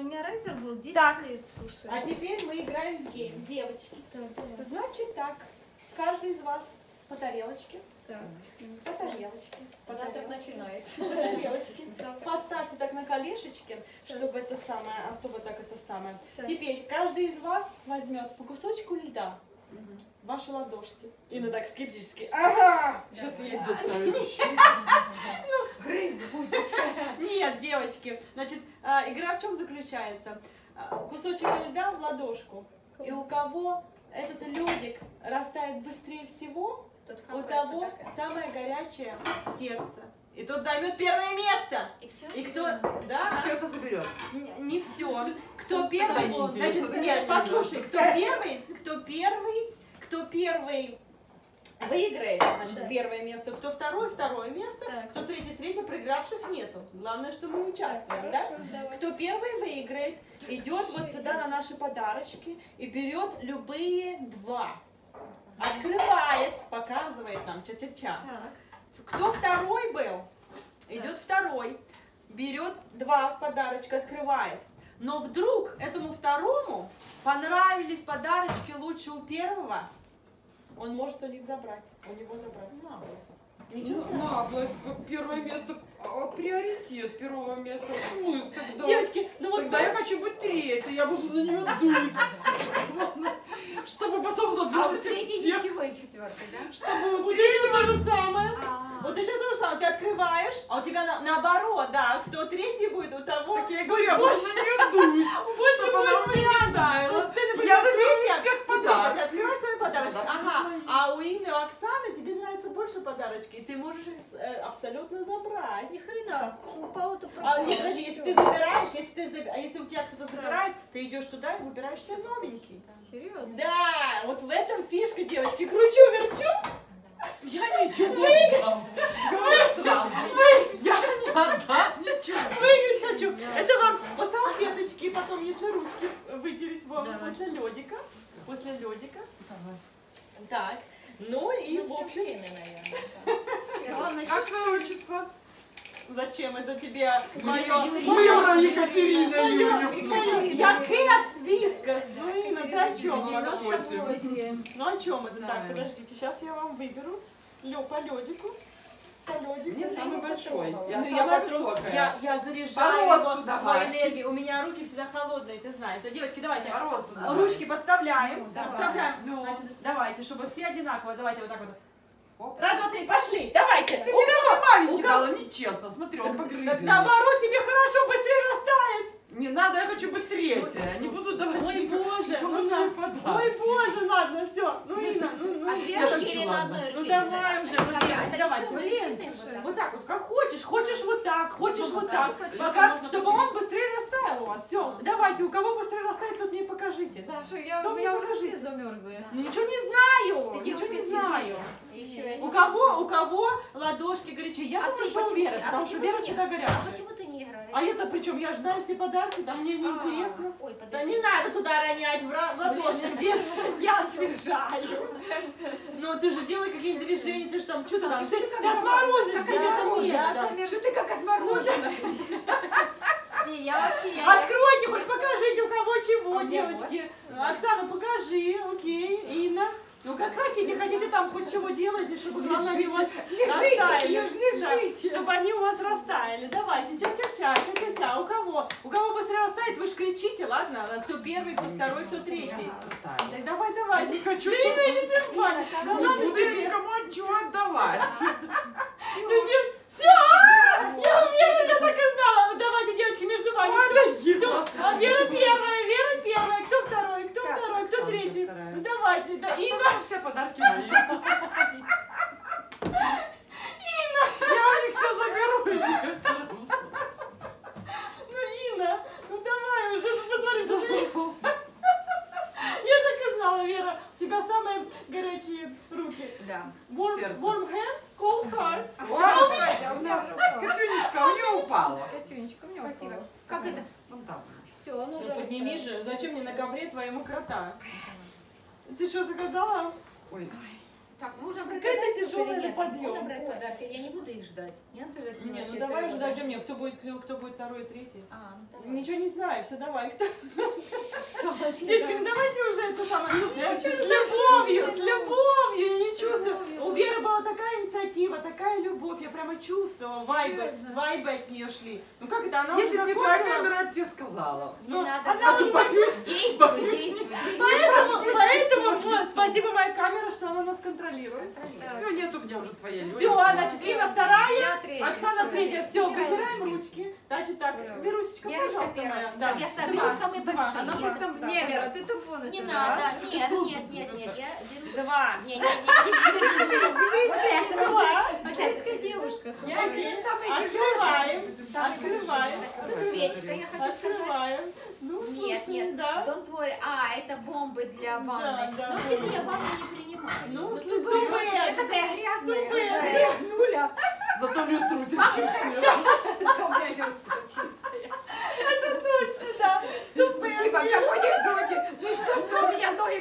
у меня рейзер был 10 Так. лет, слушай. А теперь мы играем в game, девочки. Так, давай. Значит так, каждый из вас по тарелочке, Так. по тарелочке, по Завтра тарелочке, начинается. по тарелочке. Завтра. Поставьте так на колешечке, чтобы это самое, особо так это самое. Так. Теперь каждый из вас возьмет по кусочку льда ваши ладошки. Инна так скептически. Ага! Сейчас есть заставить еще. Грызть будешь. Нет, девочки. Значит, а, игра в чем заключается? А, Кусочек льда в ладошку. И у кого этот ледик растает быстрее всего, у того самое горячее сердце. И тот займет первое место. И все? И кто, да, Все это заберет. Н- не все. Кто первый, не значит, нет, не послушай, кто первый, кто первый, кто первый выиграет, значит, Да. первое место, кто второй, второе место, Так. кто третий, третье, проигравших нету. Главное, что мы участвуем, да? Хорошо, давай. Кто первый выиграет, идет вот сюда на наши подарочки и берет любые два. Открывает, показывает нам ча-ча-ча. Кто второй был, идет второй, берет два подарочка, открывает. Но вдруг этому второму понравились подарочки лучше у первого, он может у них забрать, у него забрать. Ничего Ну, наглость, первое место, а, приоритет первого места, в смысле тогда? Девочки, ну вот Тогда я хочу быть третьей, я буду на нее дуть. Чтобы потом А забрать их третий всех. ничего и четвертый, да? Чтобы у вот это то же самое. А, Вот это то же самое, ты открываешь, а у тебя на- наоборот, да, кто третий будет, у того Так я и говорю, дуть. больше будет не дала. Вот ты, например, Я заберу у всех ты подарки. Ты открываешь свои подарочки, Подарки ага, а у Инны, у Оксаны тебе нравятся больше подарочки, и ты можешь их э, абсолютно забрать. Ни хрена, упало-то А пропало. нет, подожди, если ты забираешь, если ты заб- а если у тебя кто-то забирает, ты идешь туда и выбираешь себе новенький. Серьезно? Да, вот в этом фишка, девочки. Кручу, верчу. Я ничего не отдам. Говорю сразу. Я не отдам ничего. Выиграть хочу. Это вам по салфеточке, потом, если ручки вытереть вам Давай. после ледика. После ледика. Так. Ну и, в общем, Главное, Как щипцы. твое отчество? зачем это тебе мое... Екатерина Юрьевна. Я Кэт Вискас. Ну, ты о чем вообще? 98. Ну, о чем это? Так, подождите, сейчас я вам выберу лё, по ледику. Мне самый большой. Я Ну, самая высокая. Я, я заряжаю По росту его давай. своей энергией. У меня руки всегда холодные, ты знаешь. Да, девочки, давайте. По росту давай. Ручки подставляем. Ну, давай. подставляем. Ну. Значит, давайте, чтобы все одинаково. Давайте вот так вот. Оп. Раз, два, три, пошли. Давайте. Ты мне самый маленький дала, нечестно. Смотри, он Так, погрызен. наоборот, тебе хорошо, быстрее растает. Не надо, я хочу быть третья. Не буду давать Ой, никому боже. никому Ну, свой на- подарок. Ой, боже, ладно, все. Ну, ну, ну, А шучу, или на одной Ну, давай уже, ну, Давай, Блин, слушай. Вот так вот, как хочешь, хочешь вот так, хочешь Можно вот так. Пока, чтобы он быстрее растаял у вас. Все, давайте, у кого быстрее растает, тот мне покажите. Да. Слушай, я, я уже руки замерзли. Ну ничего не знаю, ничего не знаю. У кого, у кого ладошки горячие? Я А думаю, что у почему- Веры, а потому что Вера всегда А горячая. почему ты? А это причем, я ждаю все подарки, да мне А, неинтересно. Ой, Да не надо туда ронять в ладошки, где ж Я освежаю. Ну ты же делай какие-нибудь движения, ты же там, что ты Сам, там, ты ты, отморозишь себе место. замерзла. Что ты как отмороженная? Не, я вообще, я... Откройте, хоть покажите, у кого чего, А девочки. Оксана, покажи, окей, Инна. Ну как хотите, хотите там хоть чего делайте, чтобы главное они у вас растаяли. Да, чтобы они у вас растаяли. Давайте, ча-ча-ча, ча-ча-ча. У кого? У кого быстрее растает, вы же кричите, ладно? Кто первый, кто второй, кто третий. Так давай, давай. Не хочу, чтобы... Да Не ладно буду я тебе. никому ничего отдавать. Все, я уверена, я так и знала. Давайте, девочки, между вами. Надоело. А Вера первая, Вера первая. Кто второй, кто Так, второй, кто Оксана третий? вторая. Ну давайте, да, Инна. Инна. Все подарки мои. Я у них все заберу. и мне всё равно. Ну, Инна, ну давай уже, ну, посмотри, посмотри. Я так и знала, Вера, у тебя самые горячие руки. Да. Warm, Сердце. warm hands, cold heart. Ой, Катюнечка, у нее упала. Катюнечка, мне Спасибо. упало. Как это? Вон там. Все, он уже Ну подними растаял. же, зачем мне на ковре твоему крота? Ты что заказала? Ой, Так, можно брать Какая-то тяжелая нет? подъем. Подарки, я буду их ждать. Не ждать ну 12 давай года. же дождем мне, кто будет, кто, кто будет второй, третий. А, ну давай. Ничего не знаю, все, давай. Кто? Девочки, ну давайте уже это самое. ну, С любовью, с любовью, я не чувствую. У Веры была такая инициатива, такая любовь, я прямо чувствовала. Вайбы, вайбы от нее шли. Ну как это, она Если бы уже не твоя камера, я бы тебе сказала. Не Ну, надо. А то боюсь. Действуй, действуй, действуй. Поэтому, поэтому ну, спасибо она нас контролирует. Все, нет у меня уже твоей. Все, значит, Инна вторая, Я третья. Оксана третья. Все, выбираем ручки. Значит так. Верусечка, пожалуйста, моя. Да. Я соберу самые большие. Она просто... Не, Вера, ты тупо Не надо. Нет, нет, нет, нет. Я беру... Два. Не, не, не. Два. Альпийская Окей. слушай. Самая Открываем. Тут свечка, я хочу сказать. Открываем. Ну, Нет, нет, Да. don't worry. А, это бомбы для ванны. да. Но теперь я ванну не принимаю. Ну, тут просто- Я такая грязная. Грязнуля. Зато люстру ты чистая. Это у меня люстра чистая. Это точно, да. Супер. Типа как в анекдоте. Ну что, что у меня ноги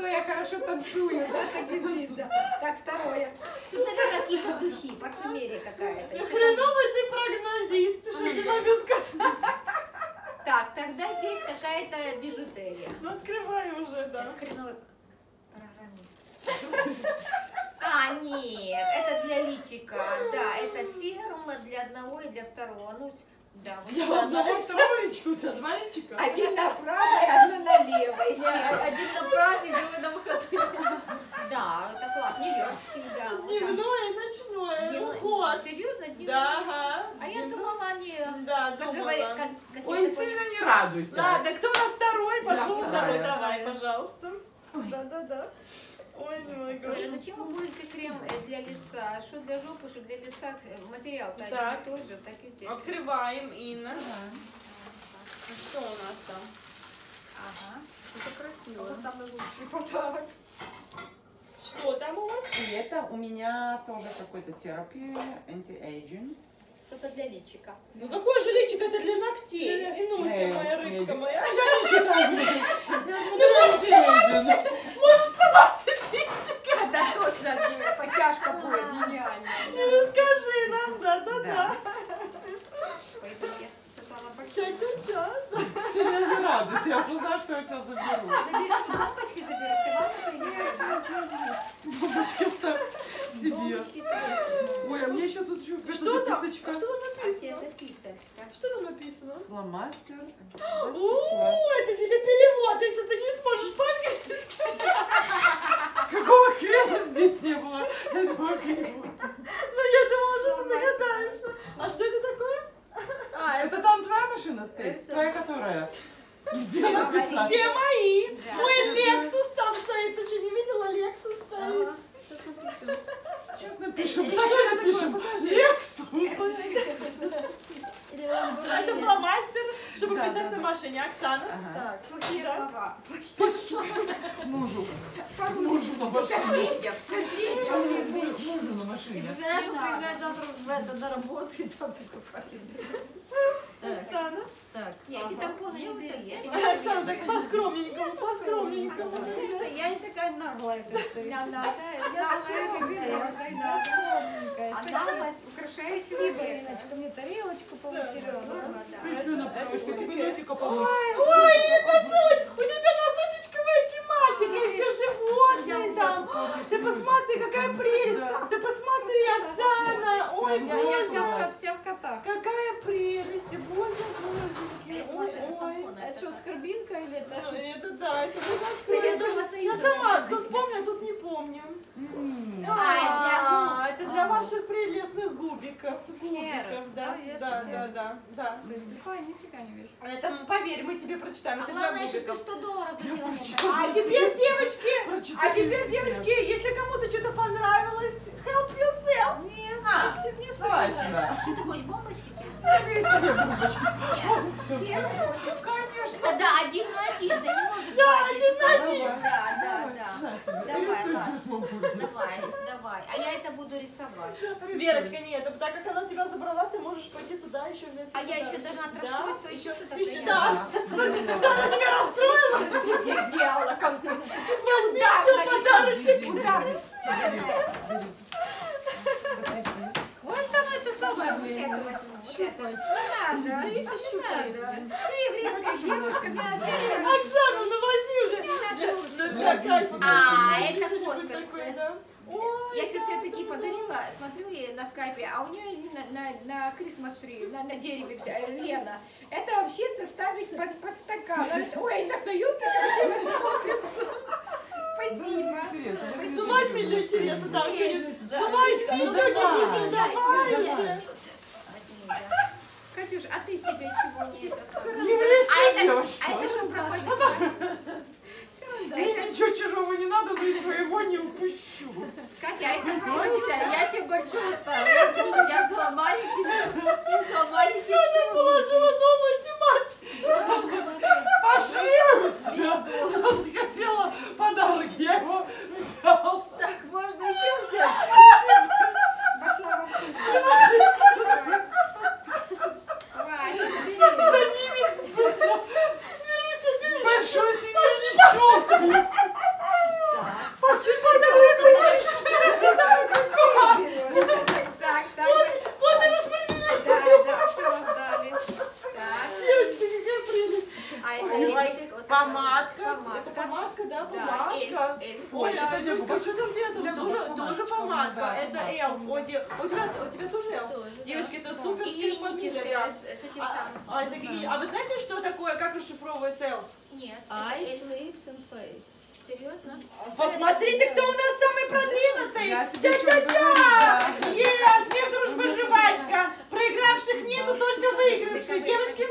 зато я хорошо танцую. Да, так и здесь, да. Так, второе. Тут, наверное, какие-то духи, парфюмерия какая-то. Хреновый ты прогнозист. Что ты могу сказать? Так, тогда здесь какая-то бижутерия. Ну, открывай уже, да. Хреновый программист. А, нет, это для личика. Да, это серум для одного и для второго. Ну, да, вот Я одного троечку, два личика. Один направо и один налево. и серум. Один на праздник, другой на выходные. Да, это класс. Нью-Йоркский, да. вот так. Дневное, ночное, Дневной- уход. Серьезно? Дневной? Да, ага. А я думала, они, Да, как говорят, Ой, сильно не радуйся. Ладно, кто у нас второй? Пошел Да, второй, Давай. пожалуйста. Да, да, да. Ой. Ой, Зачем вы пользуете крем э, для лица? Что для жопы, что для лица, э, материал один Так. и тот же, так и здесь. Открываем, Инна. Что у нас там? Ага. Это красиво. Это самый лучший подарок. Что там у вас? И это у меня тоже какой-то терапия, anti-aging. Что-то для личика. Ну какой же личик это для ногтей? Инуся, Эй, моя рыбка моя. Я не считаю, я смотрю anti-aging. Да точно, не, подтяжка будет гениальная. Ну, Расскажи нам, да, да, да. Поэтому я сказала. Ча-ча-ча. Сильно не радуйся, я уже знаю, что я тебя заберу. Заберешь, бомбочки заберешь, ты принесешь. Бабочки вставь себе. Бомбочки себе. Ой, а мне еще тут что, какая-то Что там? записочка. Что там А написано? записочка. Что там написано? Фломастер. О, это тебе перевод, если ты не сможешь по-английски. Какого хрена здесь не было этого перевода? Ну, я думала, что ты догадаешься. А что это такое? А, это Это там твоя машина стоит? Это- Твоя которая? Где написать? Все мои. Да. Мой Lexus там стоит. Ты что, не видела? Lexus стоит. Ага, сейчас напишем. Честно пишем, Э, так и напишем. Лексус. Или Это Lamborghini. фломастер, чтобы Да, писать да, на да. машине. Оксана. Ага. Так, Плохие Да. слова. Мужу. Мужу на машине. Соседям. Соседям. Мужу на Ты машине. представляешь, Не он приезжает завтра в это, на работу, и там такой парень. Так, Оксана. так. Нет, эти тампоны не бери. я тебе Оксана, так по-скромненькому, по-скромненькому. Это Я не такая наглая, как ты. Я надо, я скромненькая. А Спасибо. наглость украшает Спасибо, себе. Ириночка, мне тарелочку да. Ты всё на проволочке, тебе носика помыть. Ой, носочек, у тебя носочечковая тематика, и все животные там. Ты посмотри, какая прелесть. Ты посмотри, Оксана. Ой, Я, я вся, в, вся в котах. Какая прелесть, боже, боженьки. Ой, это ой. тампон, Это что, скорбинка или Ну, это? Это да, это Советского Я Союза. сама тут помню, а тут не помню. М. А, это для. А, это для А. ваших прелестных губиков. Губиков, да, да, да, да, да. Слепая, нифига не вижу. Это, поверь, мы тебе прочитаем, А это для главное, чтобы ты губиков. 100 долларов. А теперь, девочки, а теперь, девочки, если кому-то что-то понравилось, help yourself. Нет, А, все, мне все Давай сюда. Что ты хочешь, бомбочки себе? Забери себе бомбочку. Нет. Конечно. Да, один на один, да не может Да, быть. один на один. Да, да, да. Давай. Давай, давай. А я это буду рисовать. Верочка, нет, так как она тебя забрала, ты можешь пойти туда еще вместе. А я еще должна от расстройства еще что-то принять. да. Что она тебя расстроила? Я сделала как-то. Еще подарочек. Удар. Еврейская девушка, милосердная. Оксана, ну возьми уже. Это для кайфа. А, это? Ой, Я сестре такие подарила, смотрю ей на скайпе, а у нее на, на, на Christmas tree, на, на дереве вся, э, Лена. Это вообще-то ставить под, под стакан. Ой, так на елке красиво смотрится. Спасибо. Интересно. Ну для интереса, да, Эй, что-нибудь. Сучка, ну давай, не давай. Катюш, а ты себе чего не это самое? А Еврейская это, девушка. а это проходит? Ерунда. Мне ничего чужого не надо, но и своего не упущу. Катя, а это Маруся, я тебе большой оставила. Я взяла- Я взяла маленький, я взяла маленький скромный. Положила новую тематику. Пошли вы все! Она захотела подарок, я его взял. Так, можно еще взять? Баклава Ваня, забери. За ними быстро. Большой семейный щелкнет. А что ты самый большой? Ты самый большой берешь. Так, так. Вот и распределили. Да, да, все раздали. Так. Девочки, какая прелесть. А это Ой, липстик, вот такой. Помадка. Помадка. Это помадка, да, Да, помадка. Эльф. Ой, это а помадка? что там где Для Тоже, тоже помадка. Это эльф. У тебя, у тебя тоже эльф? Девочки, это Да. супер И фамилия, А, а, какие- а вы знаете, что такое, как расшифровывается эльф? Нет. Эльф. sleeps and plays. Серьезно? Посмотрите, кто у нас самый продвинутый. Да. Yes, мир, дружба, жвачка. Проигравших нету, только выигравшие. Спасибо, Девочки,